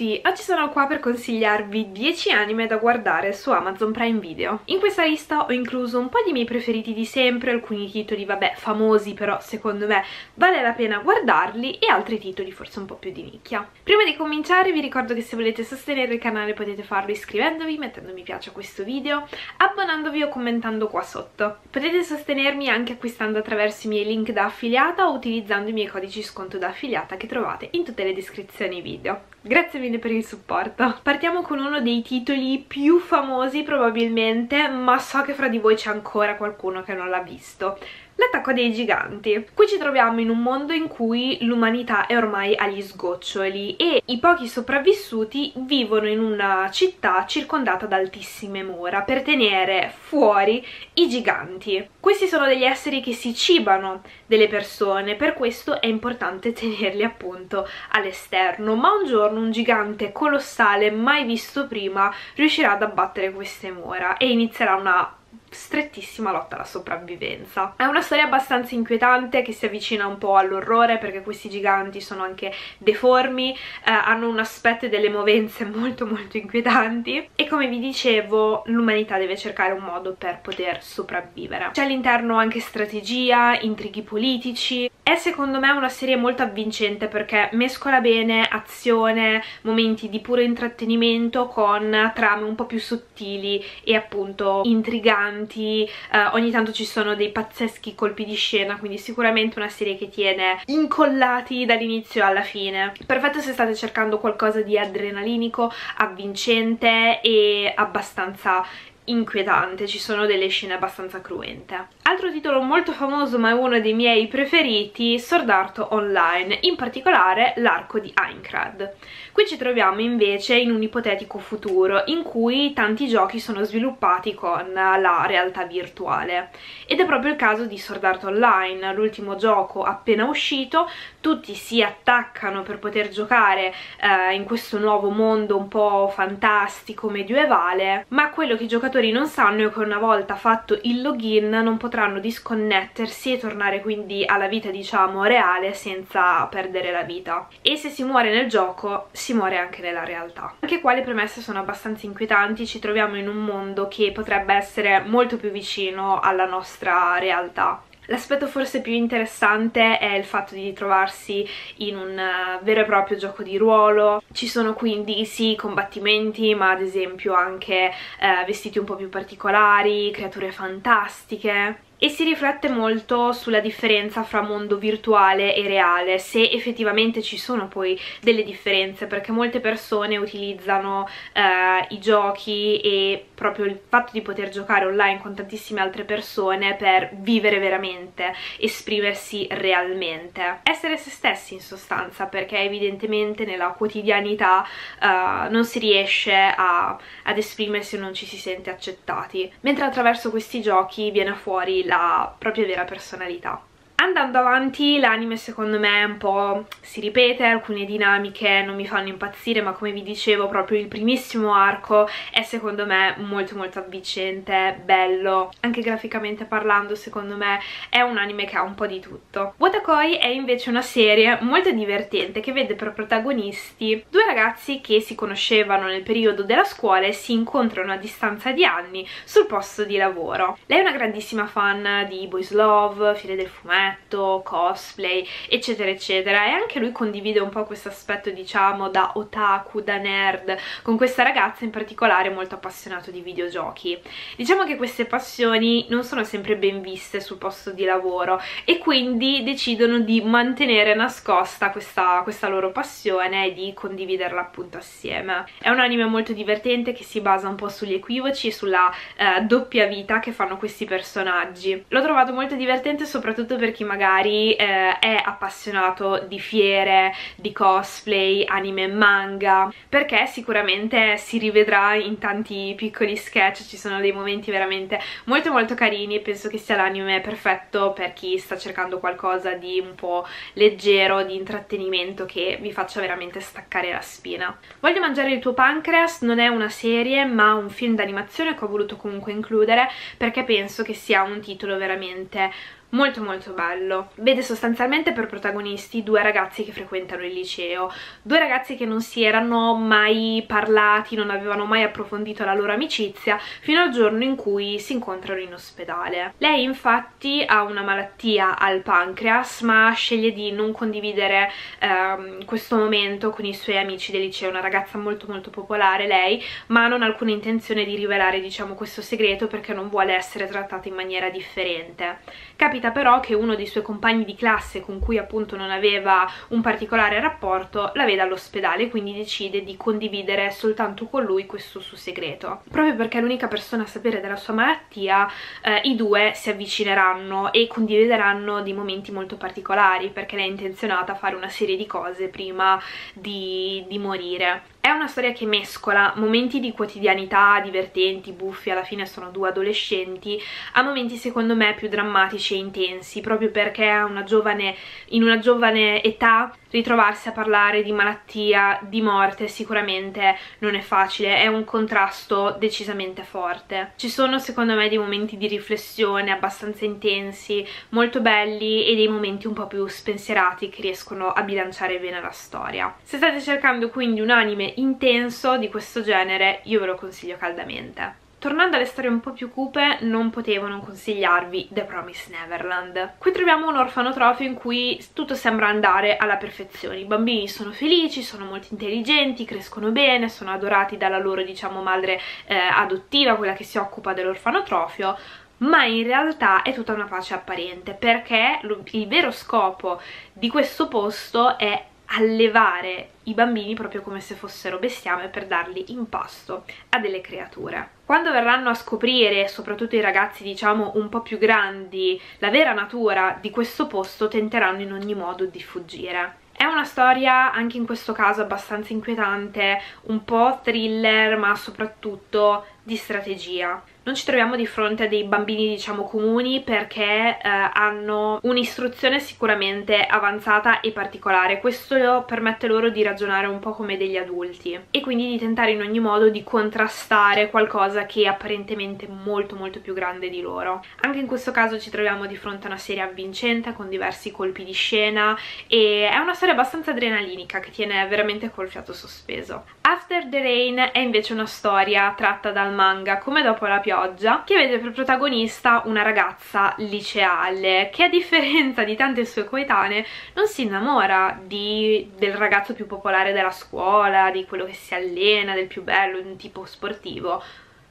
tutti! Oggi sono qua per consigliarvi 10 anime da guardare su Amazon Prime Video. In questa lista ho incluso un po' di miei preferiti di sempre, alcuni titoli vabbè famosi però secondo me vale la pena guardarli e altri titoli forse un po' più di nicchia. Prima di cominciare vi ricordo che se volete sostenere il canale potete farlo iscrivendovi, mettendo mi piace a questo video, abbonandovi o commentando qua sotto. Potete sostenermi anche acquistando attraverso i miei link da affiliata o utilizzando i miei codici sconto da affiliata che trovate in tutte le descrizioni video. Grazie mille per il supporto. Partiamo con uno dei titoli più famosi probabilmente, ma so che fra di voi c'è ancora qualcuno che non l'ha visto. L'attacco dei giganti. Qui ci troviamo in un mondo in cui l'umanità è ormai agli sgoccioli e i pochi sopravvissuti vivono in una città circondata da altissime mura per tenere fuori i giganti. Questi sono degli esseri che si cibano delle persone, per questo è importante tenerli appunto all'esterno, ma un giorno un gigante colossale mai visto prima riuscirà ad abbattere queste mura e inizierà una strettissima lotta alla sopravvivenza. È una storia abbastanza inquietante che si avvicina un po' all'orrore perché questi giganti sono anche deformi, eh, hanno un aspetto e delle movenze molto molto inquietanti e come vi dicevo l'umanità deve cercare un modo per poter sopravvivere. C'è all'interno anche strategia, intrighi politici, è secondo me una serie molto avvincente perché mescola bene azione, momenti di puro intrattenimento con trame un po' più sottili e appunto intriganti, eh, ogni tanto ci sono dei pazzeschi colpi di scena, quindi sicuramente una serie che tiene incollati dall'inizio alla fine. Perfetto se state cercando qualcosa di adrenalinico, avvincente e abbastanza inquietante, ci sono delle scene abbastanza cruente. Altro titolo molto famoso ma è uno dei miei preferiti, Sword Art Online, in particolare l'arco di Aincrad. Qui ci troviamo invece in un ipotetico futuro in cui tanti giochi sono sviluppati con la realtà virtuale ed è proprio il caso di Sword Art Online, l'ultimo gioco appena uscito, tutti si attaccano per poter giocare eh, in questo nuovo mondo un po' fantastico, medievale, ma quello che i giocatori non sanno che una volta fatto il login non potranno disconnettersi e tornare quindi alla vita diciamo reale senza perdere la vita e se si muore nel gioco si muore anche nella realtà. Anche qua le premesse sono abbastanza inquietanti, ci troviamo in un mondo che potrebbe essere molto più vicino alla nostra realtà. L'aspetto forse più interessante è il fatto di trovarsi in un eh, vero e proprio gioco di ruolo. Ci sono quindi sì combattimenti, ma ad esempio anche eh, vestiti un po' più particolari, creature fantastiche e si riflette molto sulla differenza fra mondo virtuale e reale, se effettivamente ci sono poi delle differenze, perché molte persone utilizzano eh, i giochi e proprio il fatto di poter giocare online con tantissime altre persone per vivere veramente, esprimersi realmente. Essere se stessi in sostanza, perché evidentemente nella quotidianità uh, non si riesce a, ad esprimersi o non ci si sente accettati, mentre attraverso questi giochi viene fuori la propria vera personalità. Andando avanti l'anime secondo me un po' si ripete, alcune dinamiche non mi fanno impazzire ma come vi dicevo proprio il primissimo arco è secondo me molto molto avvincente, bello, anche graficamente parlando secondo me è un anime che ha un po' di tutto. Watakoi è invece una serie molto divertente che vede per protagonisti due ragazzi che si conoscevano nel periodo della scuola e si incontrano a distanza di anni sul posto di lavoro. Lei è una grandissima fan di Boys Love, File del Fumetto, fumetto, cosplay, eccetera eccetera e anche lui condivide un po' questo aspetto diciamo da otaku, da nerd con questa ragazza in particolare molto appassionato di videogiochi. Diciamo che queste passioni non sono sempre ben viste sul posto di lavoro e quindi decidono di mantenere nascosta questa, questa loro passione e di condividerla appunto assieme. È un anime molto divertente che si basa un po' sugli equivoci e sulla eh, doppia vita che fanno questi personaggi. L'ho trovato molto divertente soprattutto perché chi magari eh, è appassionato di fiere, di cosplay, anime manga, perché sicuramente si rivedrà in tanti piccoli sketch, ci sono dei momenti veramente molto molto carini e penso che sia l'anime perfetto per chi sta cercando qualcosa di un po' leggero, di intrattenimento che vi faccia veramente staccare la spina. Voglio mangiare il tuo pancreas non è una serie ma un film d'animazione che ho voluto comunque includere perché penso che sia un titolo veramente molto molto bello. Vede sostanzialmente per protagonisti due ragazzi che frequentano il liceo, due ragazzi che non si erano mai parlati, non avevano mai approfondito la loro amicizia, fino al giorno in cui si incontrano in ospedale. Lei infatti ha una malattia al pancreas, ma sceglie di non condividere ehm, questo momento con i suoi amici del liceo, una ragazza molto molto popolare lei, ma non ha alcuna intenzione di rivelare diciamo questo segreto perché non vuole essere trattata in maniera differente. Capita però che uno dei suoi compagni di classe con cui appunto non aveva un particolare rapporto la veda all'ospedale quindi decide di condividere soltanto con lui questo suo segreto. Proprio perché è l'unica persona a sapere della sua malattia eh, i due si avvicineranno e condivideranno dei momenti molto particolari perché lei è intenzionata a fare una serie di cose prima di, di morire. È una storia che mescola momenti di quotidianità divertenti, buffi, alla fine sono due adolescenti, a momenti secondo me più drammatici e intensi, proprio perché una giovane, in una giovane età ritrovarsi a parlare di malattia, di morte sicuramente non è facile, è un contrasto decisamente forte. Ci sono secondo me dei momenti di riflessione abbastanza intensi, molto belli e dei momenti un po' più spensierati che riescono a bilanciare bene la storia. Se state cercando quindi un anime intenso di questo genere io ve lo consiglio caldamente. Tornando alle storie un po' più cupe, non potevo non consigliarvi The Promised Neverland. Qui troviamo un orfanotrofio in cui tutto sembra andare alla perfezione. I bambini sono felici, sono molto intelligenti, crescono bene, sono adorati dalla loro, diciamo, madre eh, adottiva, quella che si occupa dell'orfanotrofio, ma in realtà è tutta una pace apparente perché il vero scopo di questo posto è allevare i bambini proprio come se fossero bestiame per darli in pasto a delle creature. Quando verranno a scoprire, soprattutto i ragazzi diciamo un po' più grandi, la vera natura di questo posto tenteranno in ogni modo di fuggire. È una storia anche in questo caso abbastanza inquietante, un po' thriller ma soprattutto di strategia. Non ci troviamo di fronte a dei bambini diciamo comuni perché eh, hanno un'istruzione sicuramente avanzata e particolare. Questo permette loro di ragionare un po' come degli adulti e quindi di tentare in ogni modo di contrastare qualcosa che è apparentemente molto molto più grande di loro. Anche in questo caso ci troviamo di fronte a una serie avvincente con diversi colpi di scena e è una storia abbastanza adrenalinica che tiene veramente col fiato sospeso. After the Rain è invece una storia tratta dal manga Come dopo la pioggia che vede per protagonista una ragazza liceale che a differenza di tante sue coetanee non si innamora di, del ragazzo più popolare della scuola, di quello che si allena, del più bello, di un tipo sportivo.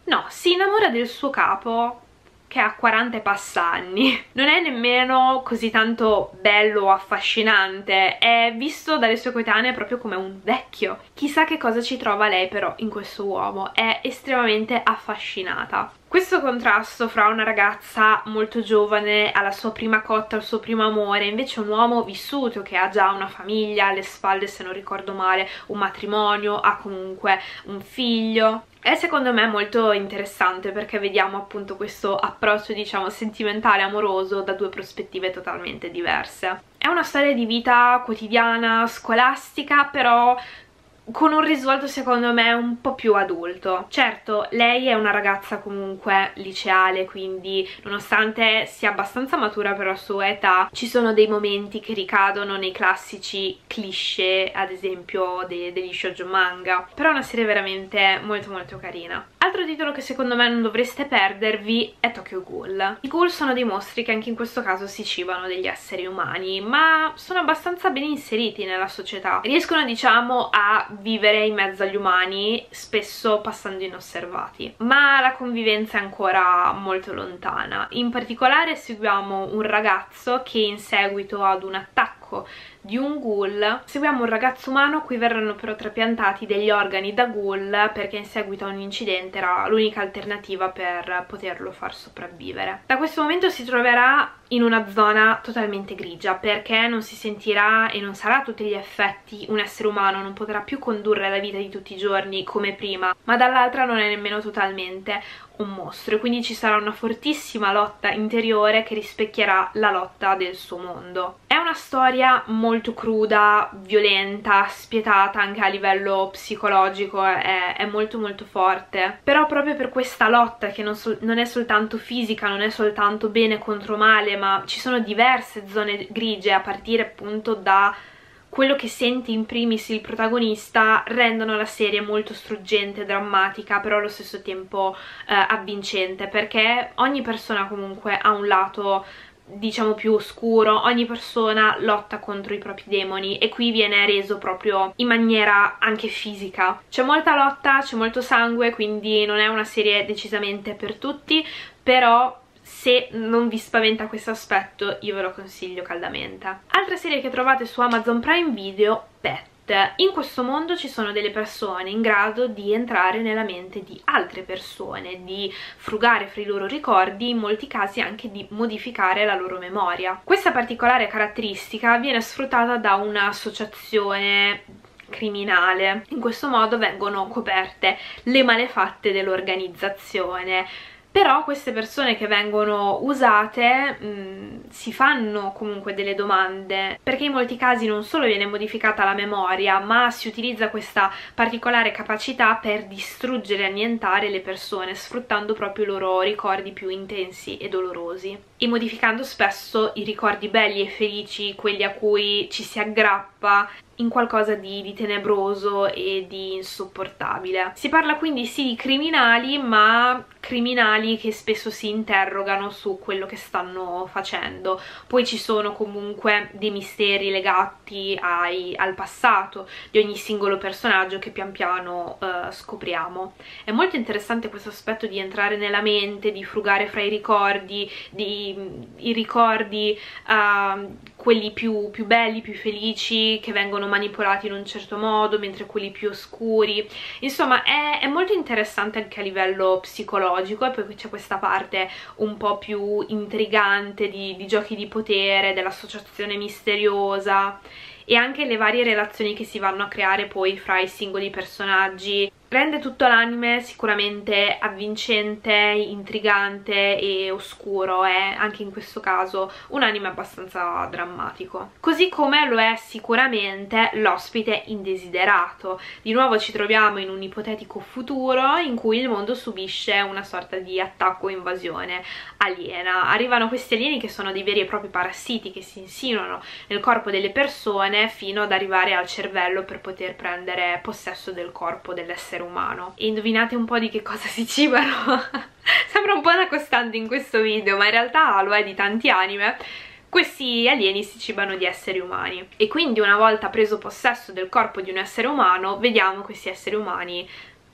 No, si innamora del suo capo che ha 40 e passa anni. Non è nemmeno così tanto bello o affascinante, è visto dalle sue coetanee proprio come un vecchio. Chissà che cosa ci trova lei però in questo uomo, è estremamente affascinata. Questo contrasto fra una ragazza molto giovane alla sua prima cotta, al suo primo amore, invece un uomo vissuto che ha già una famiglia alle spalle, se non ricordo male, un matrimonio, ha comunque un figlio, è secondo me molto interessante perché vediamo appunto questo approccio diciamo sentimentale, amoroso da due prospettive totalmente diverse. È una storia di vita quotidiana, scolastica, però con un risvolto secondo me un po' più adulto. Certo, lei è una ragazza comunque liceale, quindi nonostante sia abbastanza matura per la sua età, ci sono dei momenti che ricadono nei classici cliché, ad esempio de degli shoujo manga, però è una serie veramente molto molto carina. Altro titolo che secondo me non dovreste perdervi è Tokyo Ghoul. I ghoul sono dei mostri che anche in questo caso si cibano degli esseri umani, ma sono abbastanza ben inseriti nella società. Riescono diciamo a vivere in mezzo agli umani, spesso passando inosservati. Ma la convivenza è ancora molto lontana. In particolare seguiamo un ragazzo che in seguito ad un attacco di un ghoul. Seguiamo un ragazzo umano a cui verranno però trapiantati degli organi da ghoul perché in seguito a un incidente era l'unica alternativa per poterlo far sopravvivere. Da questo momento si troverà in una zona totalmente grigia perché non si sentirà e non sarà a tutti gli effetti un essere umano, non potrà più condurre la vita di tutti i giorni come prima, ma dall'altra non è nemmeno totalmente un mostro e quindi ci sarà una fortissima lotta interiore che rispecchierà la lotta del suo mondo. È una storia molto cruda, violenta, spietata anche a livello psicologico, è, è molto molto forte, però proprio per questa lotta che non, so, non è soltanto fisica, non è soltanto bene contro male, ma ci sono diverse zone grigie a partire appunto da quello che sente in primis il protagonista rendono la serie molto struggente, drammatica, però allo stesso tempo eh, avvincente, perché ogni persona comunque ha un lato diciamo più oscuro, ogni persona lotta contro i propri demoni e qui viene reso proprio in maniera anche fisica. C'è molta lotta, c'è molto sangue, quindi non è una serie decisamente per tutti, però se non vi spaventa questo aspetto io ve lo consiglio caldamente. Altra serie che trovate su Amazon Prime Video, Pet. In questo mondo ci sono delle persone in grado di entrare nella mente di altre persone, di frugare fra i loro ricordi, in molti casi anche di modificare la loro memoria. Questa particolare caratteristica viene sfruttata da un'associazione criminale. In questo modo vengono coperte le malefatte dell'organizzazione però queste persone che vengono usate mh, mm, si fanno comunque delle domande perché in molti casi non solo viene modificata la memoria ma si utilizza questa particolare capacità per distruggere e annientare le persone sfruttando proprio i loro ricordi più intensi e dolorosi e modificando spesso i ricordi belli e felici, quelli a cui ci si aggrappa in qualcosa di, di, tenebroso e di insopportabile. Si parla quindi sì di criminali, ma criminali che spesso si interrogano su quello che stanno facendo. Poi ci sono comunque dei misteri legati ai, al passato di ogni singolo personaggio che pian piano uh, scopriamo. È molto interessante questo aspetto di entrare nella mente, di frugare fra i ricordi, di, i ricordi uh, quelli più, più belli, più felici, che vengono manipolati in un certo modo, mentre quelli più oscuri. Insomma, è, è molto interessante anche a livello psicologico e poi c'è questa parte un po' più intrigante di, di giochi di potere, dell'associazione misteriosa e anche le varie relazioni che si vanno a creare poi fra i singoli personaggi Rende tutto l'anime sicuramente avvincente, intrigante e oscuro, è anche in questo caso un anime abbastanza drammatico. Così come lo è sicuramente l'ospite indesiderato. Di nuovo ci troviamo in un ipotetico futuro in cui il mondo subisce una sorta di attacco invasione aliena. Arrivano questi alieni che sono dei veri e propri parassiti che si insinuano nel corpo delle persone fino ad arrivare al cervello per poter prendere possesso del corpo dell'essere essere umano. E indovinate un po' di che cosa si cibano? Sembra un po' una costante in questo video, ma in realtà lo è di tanti anime questi alieni si cibano di esseri umani e quindi una volta preso possesso del corpo di un essere umano vediamo questi esseri umani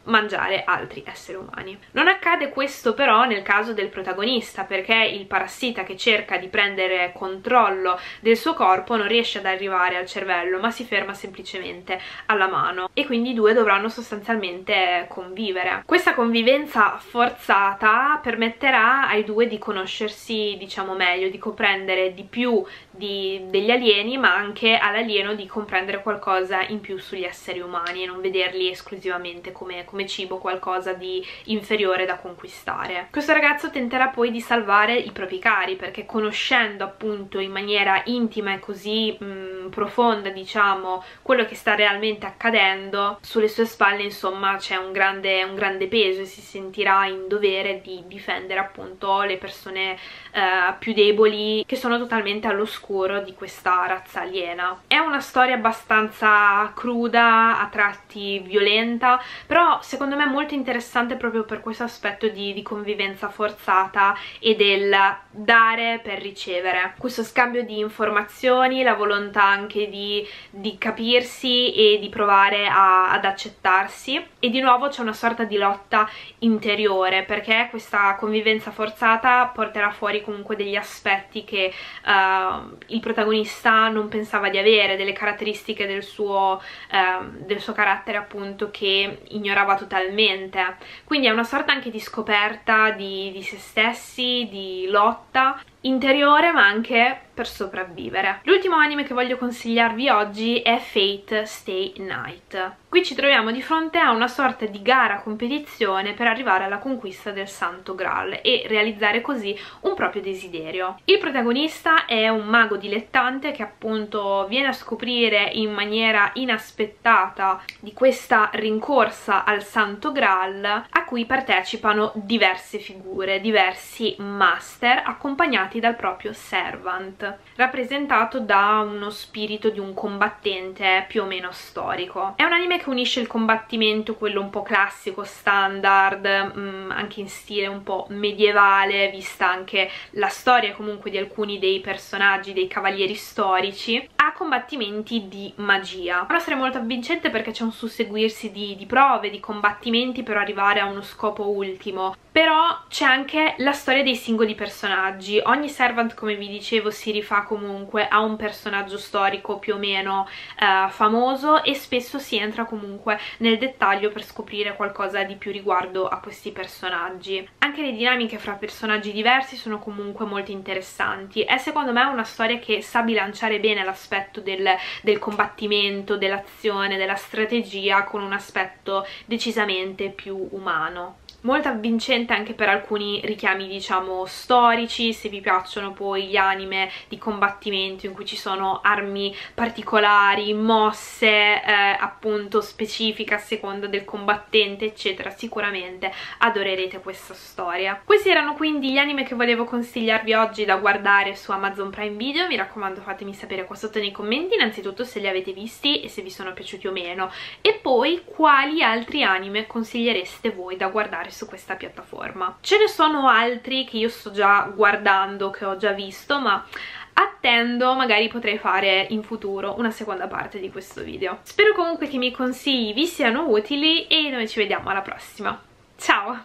mangiare altri esseri umani. Non accade questo però nel caso del protagonista perché il parassita che cerca di prendere controllo del suo corpo non riesce ad arrivare al cervello ma si ferma semplicemente alla mano e quindi i due dovranno sostanzialmente convivere. Questa convivenza forzata permetterà ai due di conoscersi diciamo meglio, di comprendere di più di, degli alieni ma anche all'alieno di comprendere qualcosa in più sugli esseri umani e non vederli esclusivamente come, come cibo, qualcosa di inferiore da conquistare. Questo ragazzo tenterà poi di salvare i propri cari perché conoscendo appunto in maniera intima e così mh, profonda diciamo quello che sta realmente accadendo sulle sue spalle insomma c'è un un grande peso e si sentirà in dovere di difendere appunto le persone eh, più deboli che sono totalmente all'oscuro oscuro di questa razza aliena. È una storia abbastanza cruda, a tratti violenta, però secondo me molto interessante proprio per questo aspetto di, di convivenza forzata e del dare per ricevere. Questo scambio di informazioni, la volontà anche di, di capirsi e di provare a, ad accettarsi e di nuovo c'è una sorta di lotta interiore perché questa convivenza forzata porterà fuori comunque degli aspetti che uh, il protagonista non pensava di avere, delle caratteristiche del suo, eh, del suo carattere appunto che ignorava totalmente. Quindi è una sorta anche di scoperta di, di se stessi, di lotta interiore ma anche per sopravvivere. L'ultimo anime che voglio consigliarvi oggi è Fate Stay Night. Qui ci troviamo di fronte a una sorta di gara competizione per arrivare alla conquista del Santo Graal e realizzare così un proprio desiderio. Il protagonista è un mago dilettante che appunto viene a scoprire in maniera inaspettata di questa rincorsa al Santo Graal a cui partecipano diverse figure, diversi master accompagnati tratti dal proprio Servant, rappresentato da uno spirito di un combattente più o meno storico. È un anime che unisce il combattimento, quello un po' classico, standard, mm, anche in stile un po' medievale, vista anche la storia comunque di alcuni dei personaggi, dei cavalieri storici, a combattimenti di magia. Una storia molto avvincente perché c'è un susseguirsi di, di prove, di combattimenti per arrivare a uno scopo ultimo però c'è anche la storia dei singoli personaggi ogni servant come vi dicevo si rifà comunque a un personaggio storico più o meno eh, famoso e spesso si entra comunque nel dettaglio per scoprire qualcosa di più riguardo a questi personaggi. Anche le dinamiche fra personaggi diversi sono comunque molto interessanti. È secondo me una storia che sa bilanciare bene l'aspetto del, del combattimento, dell'azione, della strategia con un aspetto decisamente più umano molto avvincente anche per alcuni richiami diciamo storici se vi piacciono poi gli anime di combattimento in cui ci sono armi particolari, mosse eh, appunto specifiche a seconda del combattente eccetera sicuramente adorerete questa storia. Questi erano quindi gli anime che volevo consigliarvi oggi da guardare su Amazon Prime Video. Mi raccomando fatemi sapere qua sotto nei commenti innanzitutto se li avete visti e se vi sono piaciuti o meno. E poi quali altri anime consigliereste voi da guardare su questa piattaforma. Ce ne sono altri che io sto già guardando, che ho già visto, ma attendo, magari potrei fare in futuro una seconda parte di questo video. Spero comunque che i miei consigli vi siano utili e noi ci vediamo alla prossima. Ciao!